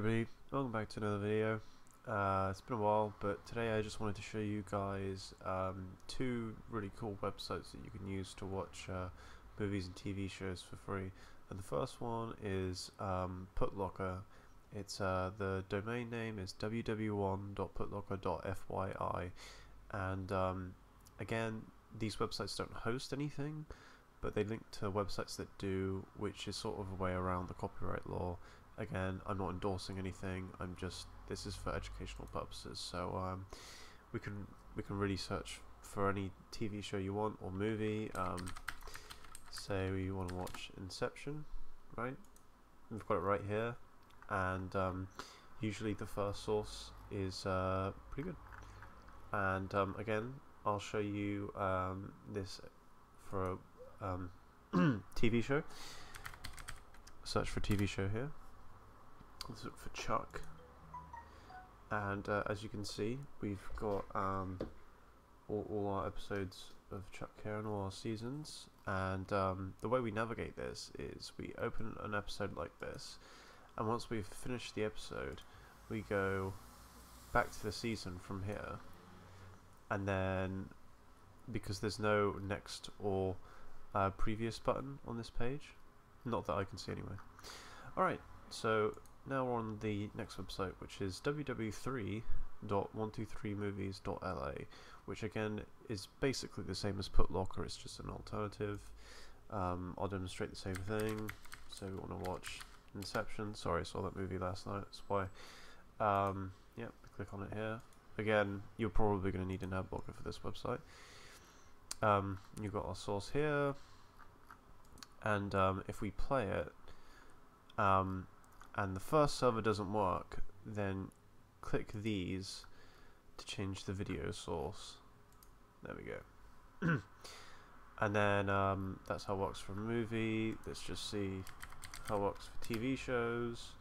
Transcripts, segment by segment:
everybody, welcome back to another video. Uh, it's been a while, but today I just wanted to show you guys um, two really cool websites that you can use to watch uh, movies and TV shows for free. And the first one is um, Putlocker. It's uh, the domain name is www1.putlocker.fyi, and um, again, these websites don't host anything, but they link to websites that do, which is sort of a way around the copyright law again I'm not endorsing anything I'm just this is for educational purposes so um, we can we can really search for any TV show you want or movie um, say you want to watch Inception right? We've got it right here and um, usually the first source is uh, pretty good. And um, again I'll show you um, this for a um, TV show. Search for TV show here Let's look for Chuck. And uh, as you can see, we've got um, all, all, our episodes of Chuck here and all our seasons. And um, the way we navigate this is we open an episode like this, and once we've finished the episode, we go back to the season from here. And then, because there's no next or uh, previous button on this page, not that I can see anyway. Alright, so now we're on the next website, which is www.123movies.la, which again is basically the same as Putlocker, it's just an alternative. Um, I'll demonstrate the same thing. So we want to watch Inception. Sorry, I saw that movie last night, that's why. Um, yep, click on it here. Again, you're probably going to need an ad blocker for this website. Um, you've got our source here, and um, if we play it, um, and the first server doesn't work, then click these to change the video source. There we go. and then um, that's how it works for a movie. Let's just see how it works for TV shows.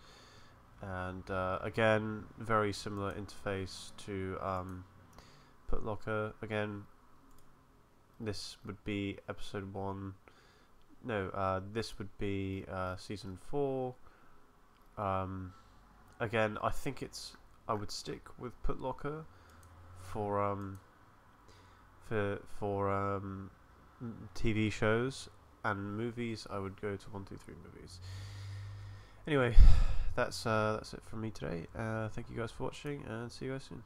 And uh, again, very similar interface to um, Putlocker. Again, this would be episode one. No, uh, this would be uh, season four. Um, again, I think it's I would stick with Putlocker for um for for um TV shows and movies. I would go to one two three movies. Anyway, that's uh, that's it from me today. Uh, thank you guys for watching, and see you guys soon.